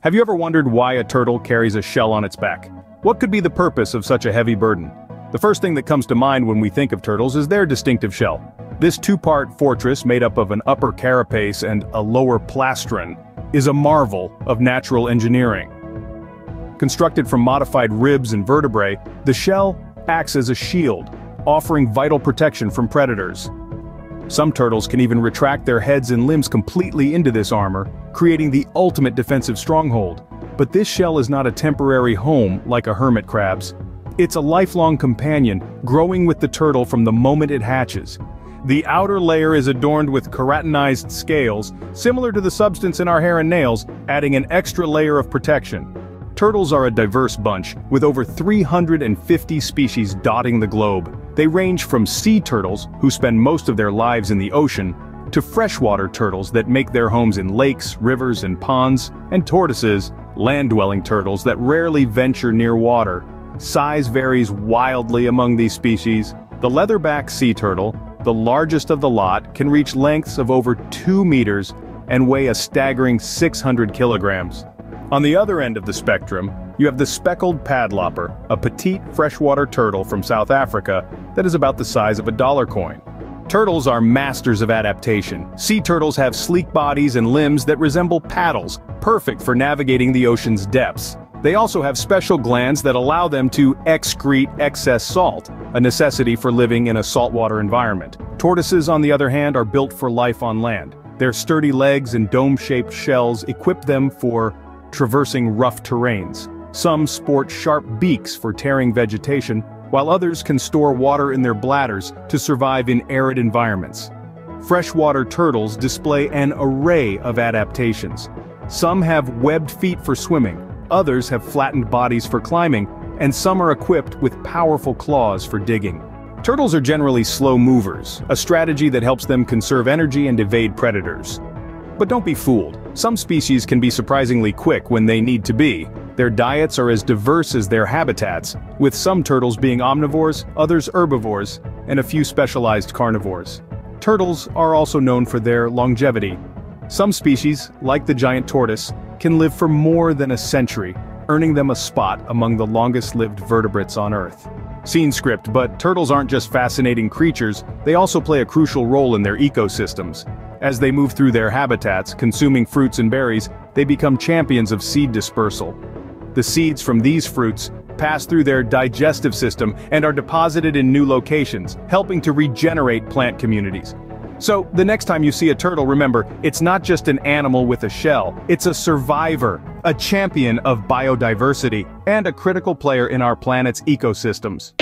Have you ever wondered why a turtle carries a shell on its back? What could be the purpose of such a heavy burden? The first thing that comes to mind when we think of turtles is their distinctive shell. This two-part fortress made up of an upper carapace and a lower plastron is a marvel of natural engineering. Constructed from modified ribs and vertebrae, the shell acts as a shield, offering vital protection from predators. Some turtles can even retract their heads and limbs completely into this armor, creating the ultimate defensive stronghold. But this shell is not a temporary home like a hermit crab's. It's a lifelong companion, growing with the turtle from the moment it hatches. The outer layer is adorned with keratinized scales, similar to the substance in our hair and nails, adding an extra layer of protection. Turtles are a diverse bunch, with over 350 species dotting the globe. They range from sea turtles, who spend most of their lives in the ocean, to freshwater turtles that make their homes in lakes, rivers, and ponds, and tortoises, land-dwelling turtles that rarely venture near water. Size varies wildly among these species. The leatherback sea turtle, the largest of the lot, can reach lengths of over 2 meters and weigh a staggering 600 kilograms. On the other end of the spectrum, you have the speckled padloper, a petite freshwater turtle from South Africa that is about the size of a dollar coin. Turtles are masters of adaptation. Sea turtles have sleek bodies and limbs that resemble paddles, perfect for navigating the ocean's depths. They also have special glands that allow them to excrete excess salt, a necessity for living in a saltwater environment. Tortoises, on the other hand, are built for life on land. Their sturdy legs and dome-shaped shells equip them for traversing rough terrains. Some sport sharp beaks for tearing vegetation, while others can store water in their bladders to survive in arid environments. Freshwater turtles display an array of adaptations. Some have webbed feet for swimming, others have flattened bodies for climbing, and some are equipped with powerful claws for digging. Turtles are generally slow movers, a strategy that helps them conserve energy and evade predators. But don't be fooled, some species can be surprisingly quick when they need to be. Their diets are as diverse as their habitats, with some turtles being omnivores, others herbivores, and a few specialized carnivores. Turtles are also known for their longevity. Some species, like the giant tortoise, can live for more than a century, earning them a spot among the longest-lived vertebrates on Earth. Scene script, but turtles aren't just fascinating creatures, they also play a crucial role in their ecosystems. As they move through their habitats, consuming fruits and berries, they become champions of seed dispersal. The seeds from these fruits pass through their digestive system and are deposited in new locations, helping to regenerate plant communities. So, the next time you see a turtle remember, it's not just an animal with a shell, it's a survivor, a champion of biodiversity, and a critical player in our planet's ecosystems.